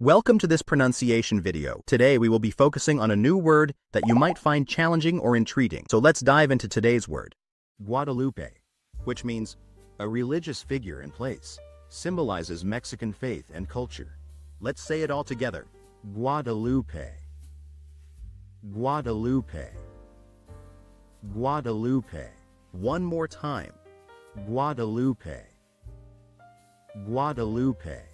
Welcome to this pronunciation video. Today we will be focusing on a new word that you might find challenging or intriguing. So let's dive into today's word. Guadalupe, which means a religious figure and place, symbolizes Mexican faith and culture. Let's say it all together. Guadalupe. Guadalupe. Guadalupe. One more time. Guadalupe. Guadalupe.